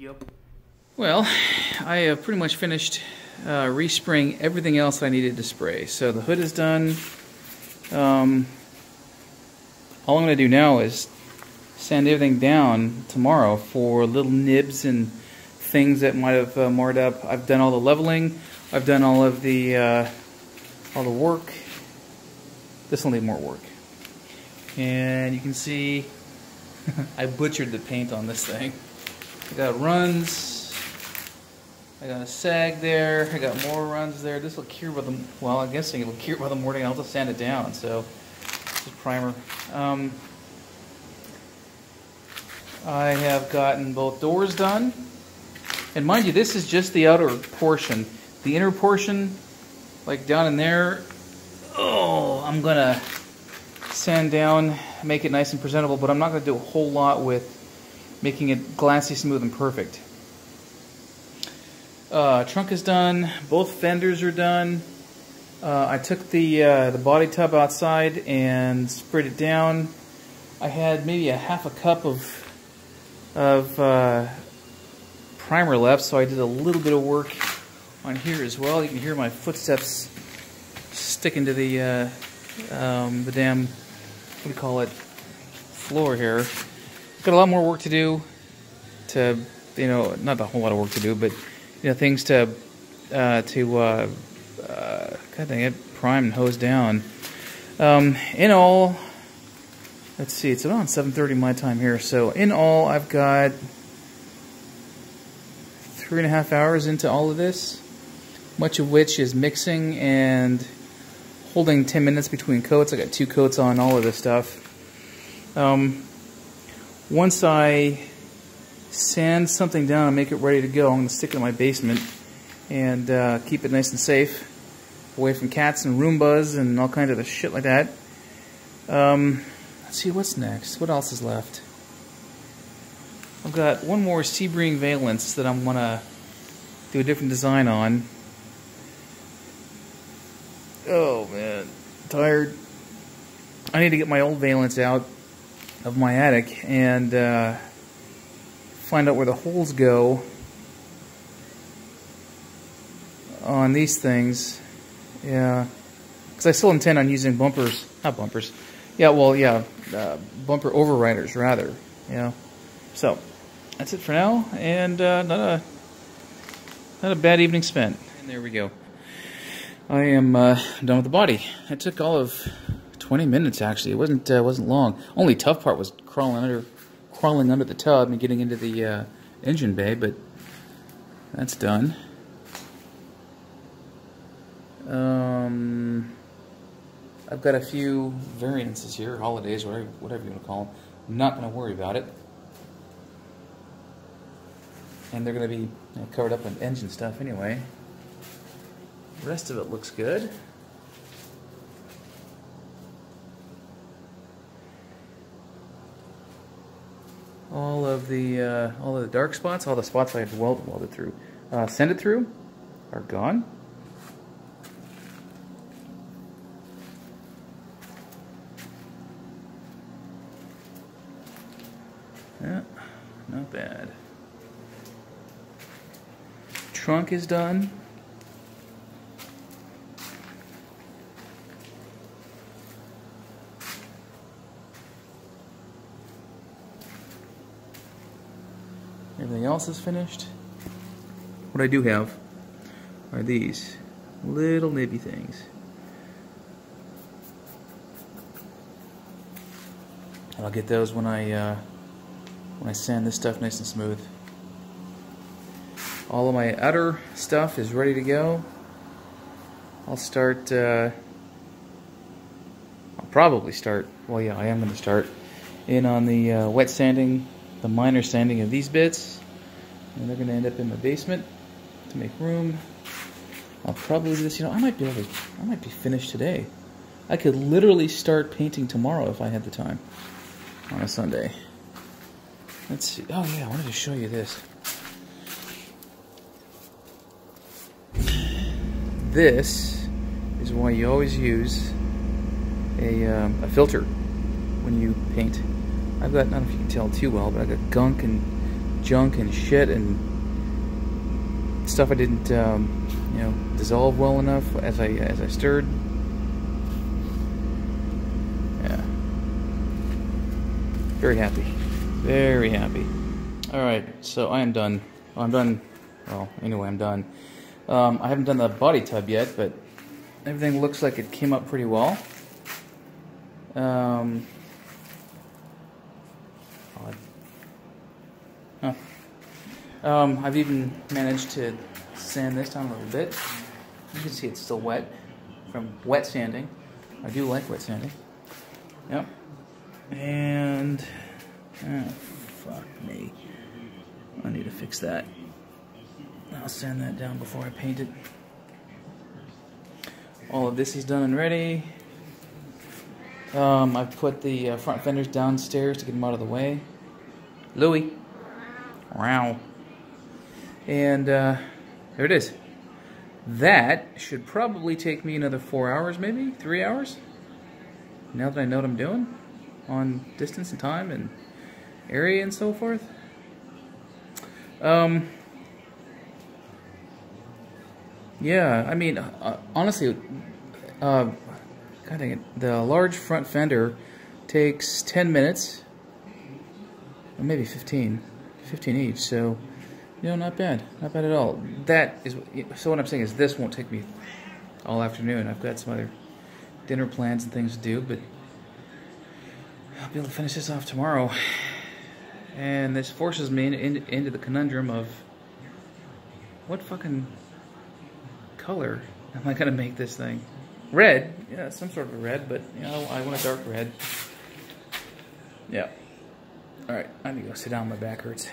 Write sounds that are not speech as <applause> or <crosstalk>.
Yep. Well, I have pretty much finished uh, respraying everything else I needed to spray. So the hood is done. Um, all I'm going to do now is sand everything down tomorrow for little nibs and things that might have uh, marred up. I've done all the leveling. I've done all of the uh, all the work. This will need more work. And you can see <laughs> I butchered the paint on this thing. I got runs. I got a sag there. I got more runs there. This will cure by the well. I'm guessing it'll cure by the morning. I'll just sand it down. So just primer. Um, I have gotten both doors done. And mind you, this is just the outer portion. The inner portion, like down in there, oh, I'm going to sand down, make it nice and presentable, but I'm not going to do a whole lot with making it glassy, smooth, and perfect. Uh, trunk is done. Both fenders are done. Uh, I took the uh, the body tub outside and sprayed it down. I had maybe a half a cup of of uh, primer left, so I did a little bit of work on here as well. You can hear my footsteps sticking to the uh, um, the damn what do you call it floor here. Got a lot more work to do. To you know, not a whole lot of work to do, but you know things to uh, to uh, uh, God dang it, prime and hose down. Um, in all, let's see, it's around 7.30 my time here. So in all, I've got three and a half hours into all of this, much of which is mixing and holding 10 minutes between coats. I got two coats on all of this stuff. Um, once I sand something down and make it ready to go, I'm going to stick it in my basement and uh, keep it nice and safe away from cats and Roombas and all kinds of the shit like that. Um, let's see, what's next? What else is left? I've got one more Sebring Valence that I'm going to do a different design on. Oh, man. Tired. I need to get my old Valence out of my attic and uh, find out where the holes go on these things. Yeah. Because I still intend on using bumpers. Not bumpers. Yeah, well, yeah. Uh, bumper overriders, rather. Yeah. So, that's it for now. And uh, not a not a bad evening spent. And there we go. I am uh, done with the body. It took all of 20 minutes, actually. It wasn't uh, wasn't long. Only tough part was crawling under crawling under the tub and getting into the uh, engine bay, but that's done. Um, I've got a few variances here, holidays, whatever, whatever you want to call them. I'm not going to worry about it. And they're going to be you know, covered up in engine stuff anyway. The rest of it looks good. All of the uh, all of the dark spots, all the spots I had welded, welded through, uh, send it through, are gone. Yeah, not bad. Trunk is done. Everything else is finished. What I do have are these little nibby things. And I'll get those when I uh, when I sand this stuff nice and smooth. All of my outer stuff is ready to go. I'll start, uh, I'll probably start, well yeah, I am going to start in on the uh, wet sanding, the minor sanding of these bits. And they're going to end up in my basement to make room. I'll probably do this, you know, I might be able to, I might be finished today. I could literally start painting tomorrow if I had the time on a Sunday. Let's see. Oh yeah, I wanted to show you this. This is why you always use a, um, a filter when you paint. I've got, I don't know if you can tell too well, but I've got gunk and junk and shit and stuff I didn't, um, you know, dissolve well enough as I as I stirred. Yeah, very happy, very happy. All right, so I am done. I'm done. Well, anyway, I'm done. Um, I haven't done the body tub yet, but everything looks like it came up pretty well. Um, Um, I've even managed to sand this down a little bit. You can see it's still wet from wet sanding. I do like wet sanding. Yep. And, oh, fuck me. I need to fix that. I'll sand that down before I paint it. All of this is done and ready. Um, I've put the uh, front fenders downstairs to get them out of the way. Louie. Wow. And uh, there it is. That should probably take me another four hours, maybe three hours. Now that I know what I'm doing on distance and time and area and so forth. Um, yeah, I mean, uh, honestly, uh, God dang it, the large front fender takes 10 minutes, or maybe 15, 15 each, so, you know, not bad, not bad at all. That is, so what I'm saying is this won't take me all afternoon. I've got some other dinner plans and things to do, but I'll be able to finish this off tomorrow. And this forces me in, in, into the conundrum of what fucking color am I gonna make this thing? Red, yeah, some sort of a red, but you know, I want a dark red. Yeah. All right, I need to go sit down. My back hurts.